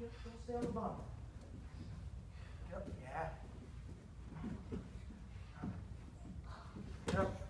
Yep, don't stay on the bottom. Yep, yeah. Yep.